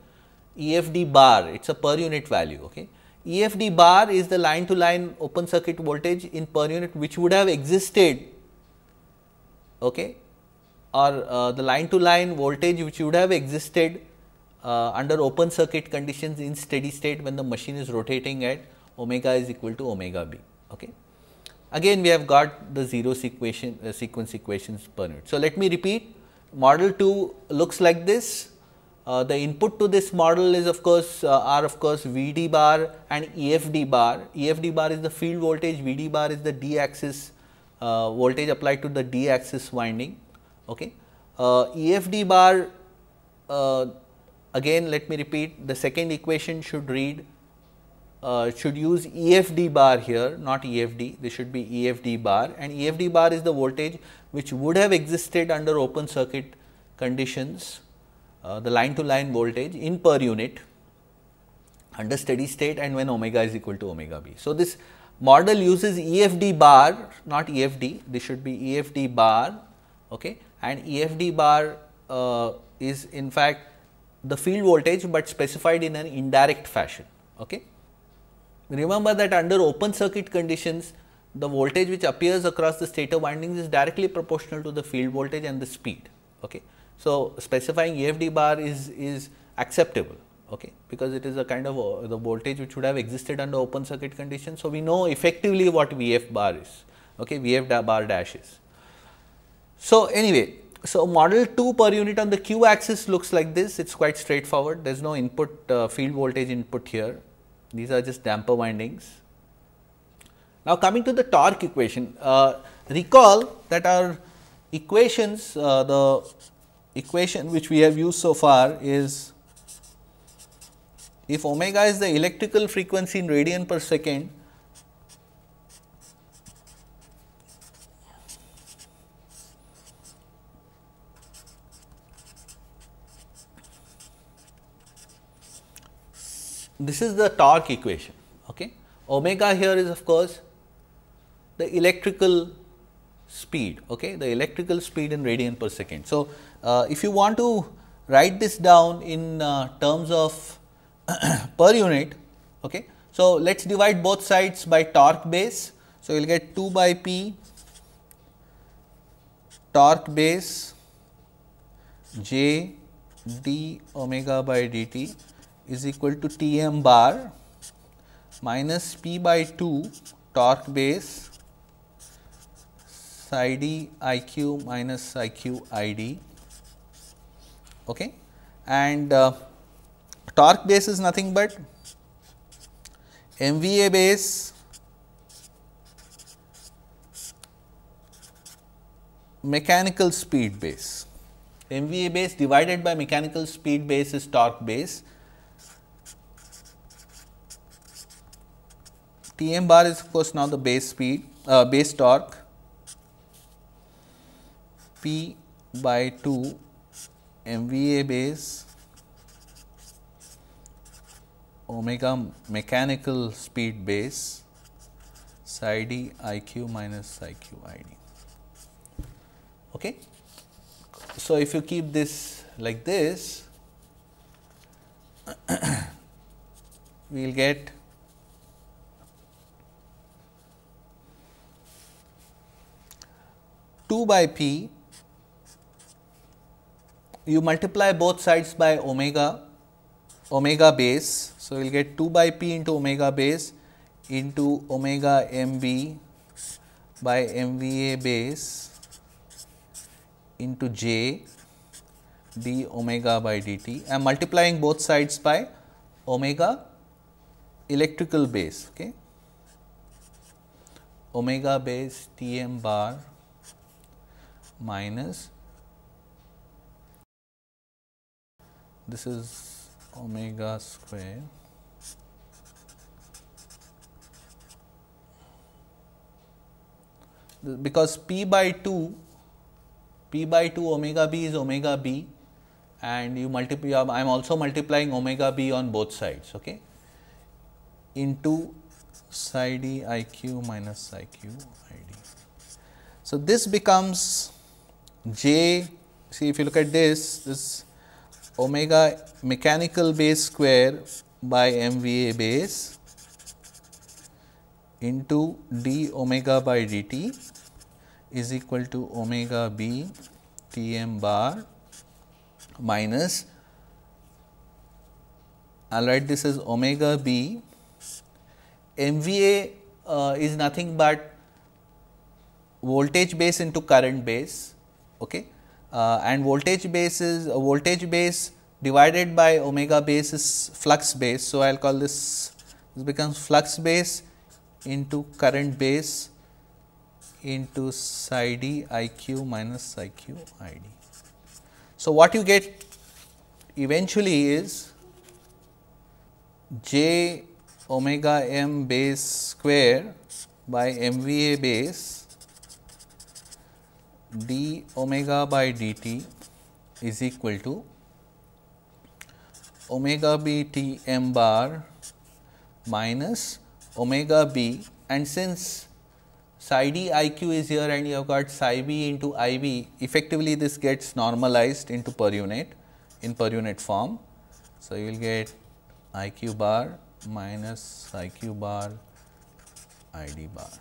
EFD bar, it is a per unit value. Okay. EFD bar is the line to line open circuit voltage in per unit which would have existed okay, or uh, the line to line voltage which would have existed uh, under open circuit conditions in steady state when the machine is rotating at omega is equal to omega b. Okay. Again we have got the zero uh, sequence equations per unit. So, let me repeat model 2 looks like this. Uh, the input to this model is of course uh, are of course VD bar and EFD bar. EFD bar is the field voltage, VD bar is the D axis uh, voltage applied to the D axis winding. Okay. Uh, EFD bar uh, again let me repeat the second equation should read uh, should use EFD bar here not EFD this should be EFD bar and EFD bar is the voltage which would have existed under open circuit conditions uh, the line to line voltage in per unit under steady state and when omega is equal to omega b. So, this model uses EFD bar not EFD this should be EFD bar okay, and EFD bar uh, is in fact the field voltage, but specified in an indirect fashion. Okay. Remember that under open circuit conditions, the voltage which appears across the stator windings is directly proportional to the field voltage and the speed. Okay. So, specifying EFD bar is, is acceptable okay, because it is a kind of uh, the voltage which would have existed under open circuit conditions. So, we know effectively what VF bar is, okay, VF bar dash is. So, anyway, So, model 2 per unit on the q axis looks like this, it is quite straightforward, there is no input uh, field voltage input here, these are just damper windings. Now, coming to the torque equation, uh, recall that our equations, uh, the equation which we have used so far is if omega is the electrical frequency in radian per second, this is the torque equation. Okay. Omega here is of course the electrical speed, okay, the electrical speed in radian per second. So, uh, if you want to write this down in uh, terms of per unit, okay. So, let us divide both sides by torque base. So, you will get 2 by P torque base j d omega by dt is equal to T m bar minus P by 2 torque base psi d i q minus psi q i d okay. and uh, torque base is nothing but MVA base mechanical speed base. MVA base divided by mechanical speed base is torque base T m bar is of course now the base speed uh, base torque P by 2 MVA base omega mechanical speed base psi d i q minus psi q i d. Okay. So, if you keep this like this, we will get 2 by p, you multiply both sides by omega, omega base. So, you will get 2 by p into omega base into omega m b by m v a base into j d omega by dt. I am multiplying both sides by omega electrical base. Okay. Omega base T m bar minus this is omega square because p by 2 p by 2 omega b is omega b and you multiply um, I am also multiplying omega b on both sides okay into psi d i q minus psi q i d. So, this becomes j see if you look at this this omega mechanical base square by MVA base into d omega by dt is equal to omega b T m bar minus I will write this as omega b MVA uh, is nothing but voltage base into current base okay. Uh, and voltage base is uh, voltage base divided by omega base is flux base. So, I will call this this becomes flux base into current base into psi d i q minus psi q i d. So, what you get eventually is j omega m base square by m v a base d omega by dt is equal to omega b t m bar minus omega b and since psi d i q is here and you have got psi b into i b effectively this gets normalized into per unit in per unit form. So, you will get i q bar minus i q bar i d bar.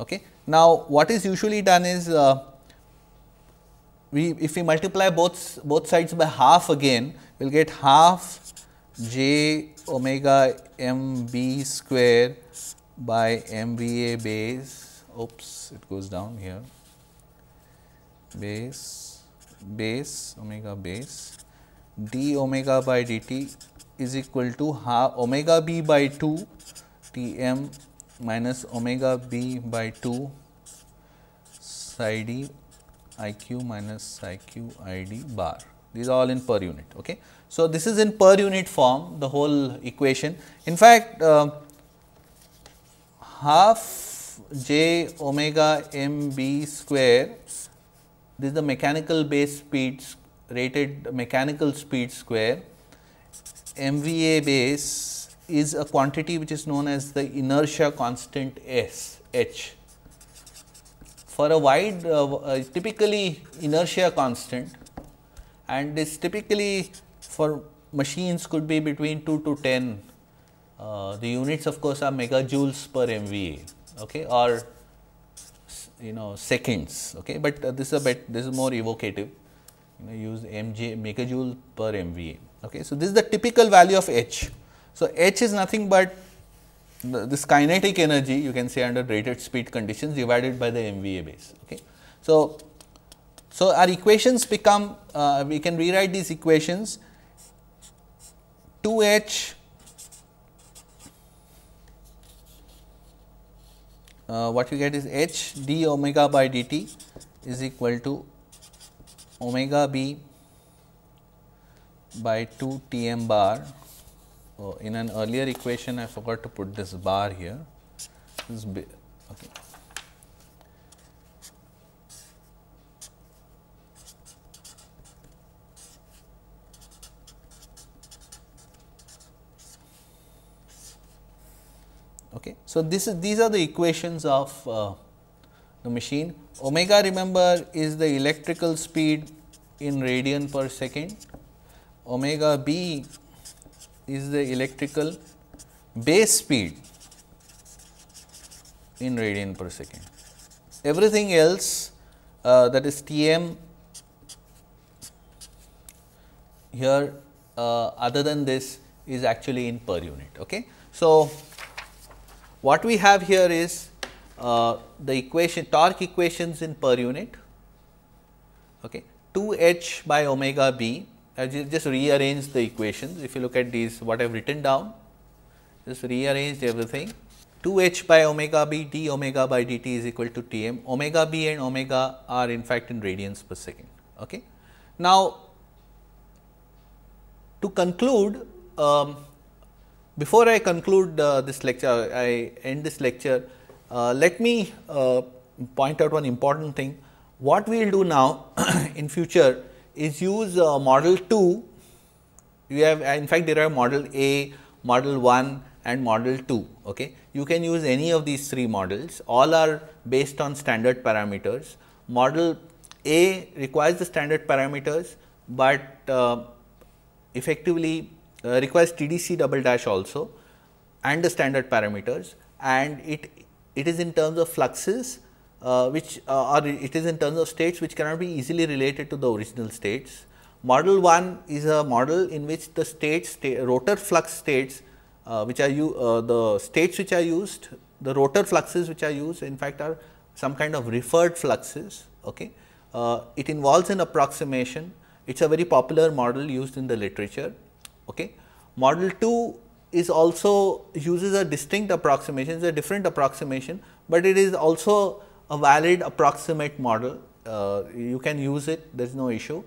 Okay. Now, what is usually done is uh, we if we multiply both both sides by half again we will get half j omega m b square by m v a base oops it goes down here. Base base omega base d omega by dt is equal to half omega b by 2 T m minus omega b by 2 psi d i q minus psi q i d bar. These are all in per unit. Okay. So, this is in per unit form the whole equation. In fact, uh, half j omega m b square this is the mechanical base speed rated mechanical speed square MVA base is a quantity which is known as the inertia constant S H. For a wide uh, uh, typically inertia constant and this typically for machines could be between 2 to 10 uh, the units of course are megajoules per MVA okay or you know seconds okay but uh, this is a bit this is more evocative you know use mj megajoule per MVA Okay. So, this is the typical value of H. So, H is nothing but the, this kinetic energy you can say under rated speed conditions divided by the MVA base. Okay. So, so our equations become uh, we can rewrite these equations 2 H uh, what you get is H d omega by dt is equal to omega b by 2 T m bar. Oh, in an earlier equation, I forgot to put this bar here. This okay. Okay. So, this is these are the equations of uh, the machine. Omega remember is the electrical speed in radian per second omega b is the electrical base speed in radian per second. Everything else uh, that is T m here uh, other than this is actually in per unit. Okay. So, what we have here is uh, the equation torque equations in per unit okay, 2 h by omega b I just rearrange the equations. If you look at these, what I have written down, just rearranged everything. 2 h by omega b d omega by dt is equal to T m. Omega b and omega are in fact in radians per second. Okay. Now, to conclude, um, before I conclude uh, this lecture, I end this lecture, uh, let me uh, point out one important thing. What we will do now in future is use uh, model 2, you have in fact there are model A, model 1 and model 2. Okay. You can use any of these three models, all are based on standard parameters. Model A requires the standard parameters, but uh, effectively uh, requires TDC double dash also and the standard parameters and it, it is in terms of fluxes uh, which uh, or it is in terms of states which cannot be easily related to the original states. Model 1 is a model in which the states sta rotor flux states uh, which are you uh, the states which are used the rotor fluxes which are used in fact are some kind of referred fluxes. Okay. It involves an approximation it is a very popular model used in the literature. Okay. Model 2 is also uses a distinct approximation, is a different approximation, but it is also a valid approximate model. Uh, you can use it, there is no issue.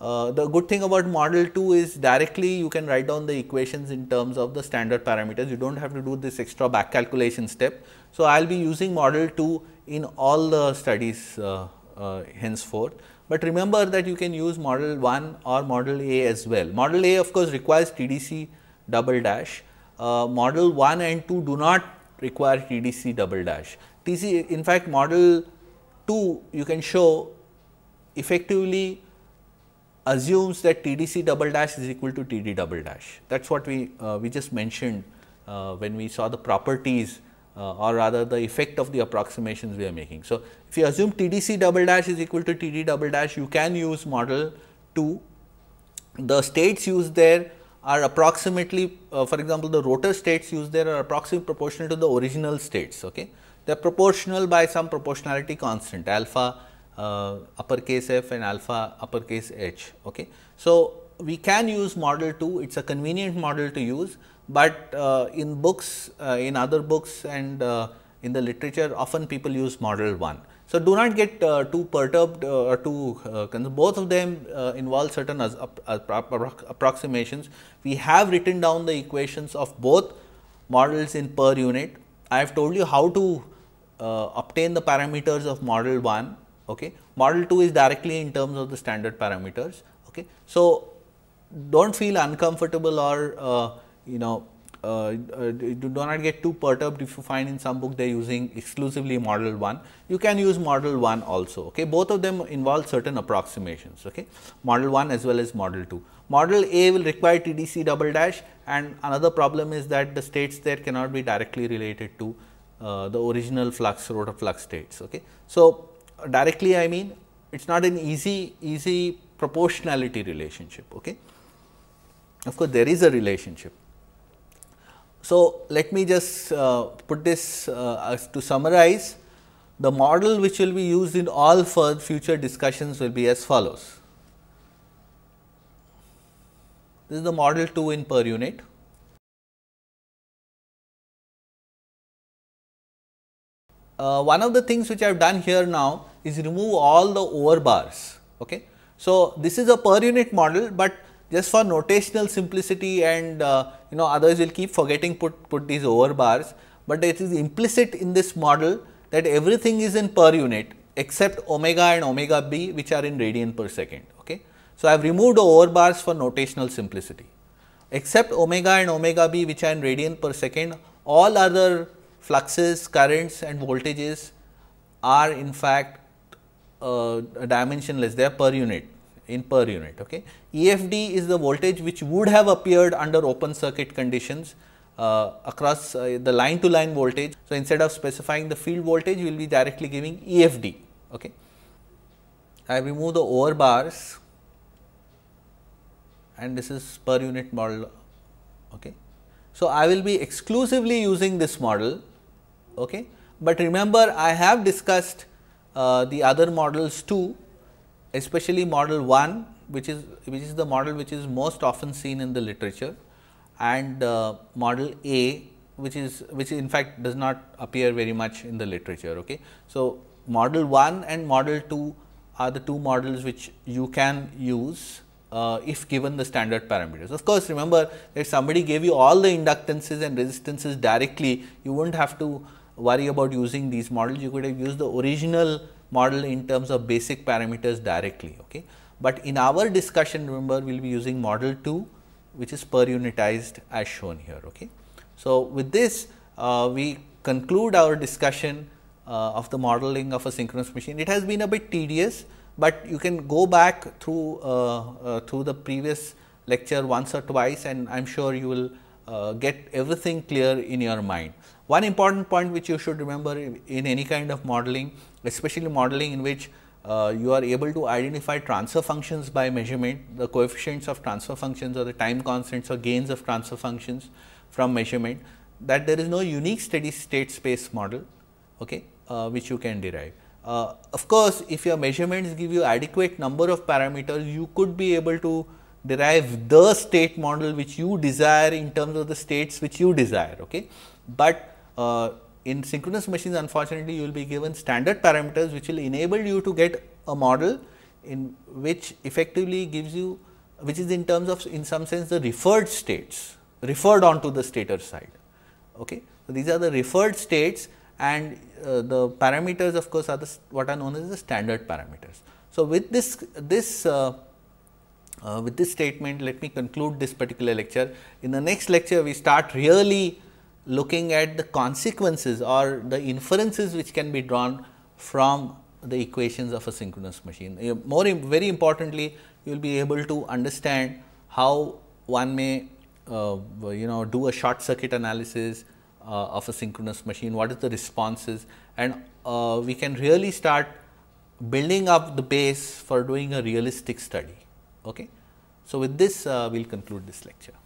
Uh, the good thing about model 2 is directly you can write down the equations in terms of the standard parameters. You do not have to do this extra back calculation step. So, I will be using model 2 in all the studies uh, uh, henceforth. But remember that you can use model 1 or model A as well. Model A of course requires TDC double dash. Uh, model 1 and 2 do not require TDC double dash. TC in fact model 2 you can show effectively assumes that TDC double dash is equal to TD double dash. That is what we, uh, we just mentioned uh, when we saw the properties uh, or rather the effect of the approximations we are making. So, if you assume TDC double dash is equal to TD double dash, you can use model 2. The states used there are approximately, uh, for example, the rotor states used there are approximately proportional to the original states. Okay they are proportional by some proportionality constant alpha uh, uppercase f and alpha uppercase h. Okay. So, we can use model 2, it is a convenient model to use, but uh, in books, uh, in other books and uh, in the literature often people use model 1. So, do not get uh, too perturbed uh, or too uh, both of them involve certain approximations. We have written down the equations of both models in per unit. I have told you how to obtain the parameters of model 1. Okay. Model 2 is directly in terms of the standard parameters. Okay. So, do not feel uncomfortable or you know uh, uh, do not get too perturbed if you find in some book they are using exclusively model 1. You can use model 1 also. Okay. Both of them involve certain approximations. Okay. Model 1 as well as model 2. Model A will require TDC double dash and another problem is that the states there cannot be directly related to uh, the original flux rotor flux states. Okay. So, directly I mean it is not an easy easy proportionality relationship. Okay. Of course, there is a relationship so, let me just uh, put this uh, to summarize the model which will be used in all future discussions will be as follows. This is the model 2 in per unit. Uh, one of the things which I have done here now is remove all the over bars. Okay. So, this is a per unit model, but just for notational simplicity and uh, you know others will keep forgetting put put these over bars, but it is implicit in this model that everything is in per unit except omega and omega b which are in radian per second. Okay. So, I have removed the over bars for notational simplicity except omega and omega b which are in radian per second all other fluxes, currents and voltages are in fact uh, dimensionless they are per unit in per unit. Okay. EFD is the voltage which would have appeared under open circuit conditions uh, across uh, the line to line voltage. So, instead of specifying the field voltage, we will be directly giving EFD. Okay. I remove the over bars and this is per unit model. Okay. So, I will be exclusively using this model, okay. but remember I have discussed uh, the other models too especially model 1 which is which is the model which is most often seen in the literature and uh, model A which is which in fact does not appear very much in the literature. Okay. So, model 1 and model 2 are the two models which you can use uh, if given the standard parameters. Of course, remember if somebody gave you all the inductances and resistances directly, you would not have to worry about using these models, you could have used the original model in terms of basic parameters directly. Okay. But in our discussion remember we will be using model 2 which is per unitized as shown here. Okay. So, with this uh, we conclude our discussion uh, of the modeling of a synchronous machine. It has been a bit tedious, but you can go back through uh, uh through the previous lecture once or twice and I am sure you will uh, get everything clear in your mind. One important point which you should remember in any kind of modeling, especially modeling in which uh, you are able to identify transfer functions by measurement, the coefficients of transfer functions or the time constants or gains of transfer functions from measurement, that there is no unique steady state space model okay, uh, which you can derive. Uh, of course, if your measurements give you adequate number of parameters, you could be able to derive the state model which you desire in terms of the states which you desire. Okay. But uh, in synchronous machines unfortunately you will be given standard parameters which will enable you to get a model in which effectively gives you which is in terms of in some sense the referred states referred onto the stator side. Okay. So, these are the referred states and uh, the parameters of course, are the what are known as the standard parameters. So, with this this uh, uh, with this statement let me conclude this particular lecture. In the next lecture we start really looking at the consequences or the inferences which can be drawn from the equations of a synchronous machine. More very importantly, you will be able to understand how one may uh, you know do a short circuit analysis uh, of a synchronous machine, what is the responses and uh, we can really start building up the base for doing a realistic study. Okay. So, with this uh, we will conclude this lecture.